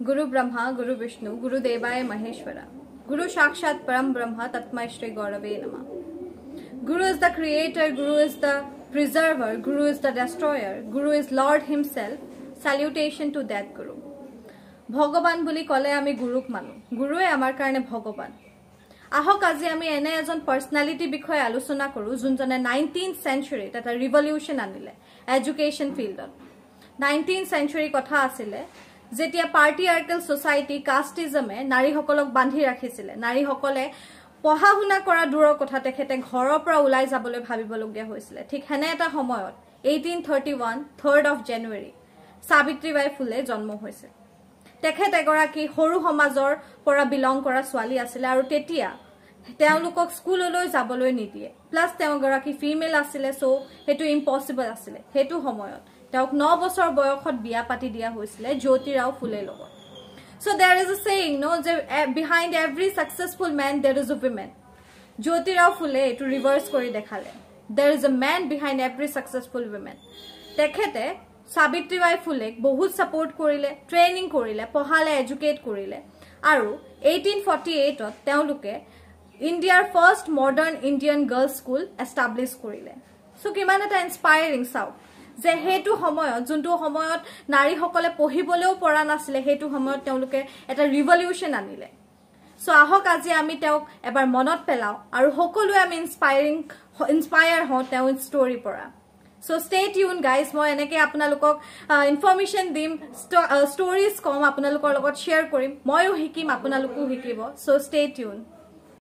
गुरु ब्रह्मा गुरु विष्णु गुरु देवाय महेश्वरा गुरु साक्षात परम ब्रह्मा तत्मय श्री गौरवे नमः Guru is the creator, Guru is the preserver, Guru is the destroyer, Guru is Lord himself. Salutation to that Guru. ভগৱান বুলি ক'লে আমি গুৰুক মানো গুৰুৱে আমাৰ কাৰণে ভগৱান আহক আজি আমি এনে এজন পাৰ্চনেলিটিৰ বিষয়ে আলোচনা কৰোঁ যোনজনে নাইনটিন চেঞ্চুৰীত এটা ৰিভলিউশ্যন আনিলে এডুকেশ্যন ফিল্ডত নাইনটিন চেঞ্চুৰীৰ কথা আছিলে যেতিয়া পাৰ্টি আৰ্কেল ছ'চাইটি কাষ্টিজমে নাৰীসকলক বান্ধি ৰাখিছিলে নাৰীসকলে পঢ়া শুনা কৰা দূৰৰ কথা তেখেতে ঘৰৰ পৰা ওলাই যাবলৈ ভাবিবলগীয়া হৈছিলে। ঠিক সেনে এটা সময়ত eighteen thirty one third of January Savitribai Phule জন্ম হৈছিল তেখেত এগৰাকী সৰু সমাজৰ পৰা বিলং কৰা ছোৱালী আছিলে আৰু তেতিয়া তেওঁলোকক স্কুললৈ যাবলৈ নিদিয়ে। প্লাছ তেওঁ এগৰাকী ফিমেল আছিলে চ' সেইটো ইম্পচিবল আছিলে। সেইটো সময়ত তেওঁক ন বছৰ বয়সত বিয়া পাতি দিয়া হৈছিলে জ্যোতিৰাও ফুলেৰ লগত। চ' দেৰ ইজ এ ছেইং ন যে behind every successful man there is a woman Jyotirao Phule এইটো ৰিভাৰ্চ কৰি দেখালে। There is a man behind every successful woman তেখেতে সাবিত্ৰীবাই ফুলেক বহুত ছাপৰ্ট কৰিলে ট্ৰেইনিং কৰিলে পঢ়ালে এডুকেট কৰিলে। আৰু এইটিন ফৰ্টি এইটত তেওঁলোকে ইণ্ডিয়াৰ first modern Indian girls school establish কৰিলে। চ' কিমান এটা ইনস্পায়াৰিং চাওক। যে সেইটো সময়ত যোনটো সময়ত নাৰীসকলে পঢ়িবলৈও পৰা নাছিলে সেইটো সময়ত তেওঁলোকে এটা ৰিভলিউশ্যন আনিলে। চ' আহক আজি আমি তেওঁক এবাৰ মনত পেলাওঁ আৰু সকলোৱে আমি ইনস্পায়াৰিং ইনস্পায়াৰ হওঁ তেওঁৰ ষ্টৰীৰ পৰা। চ' ষ্টে টিউন গাইজ মই এনেকৈ আপোনালোকক ইনফৰ্মেশ্যন দিম ষ্টৰিজ ক'ম আপোনালোকৰ লগত শ্বেয়াৰ কৰিম ময়ো শিকিম আপোনালোকেও শিকিব। চ' ষ্টে টিউন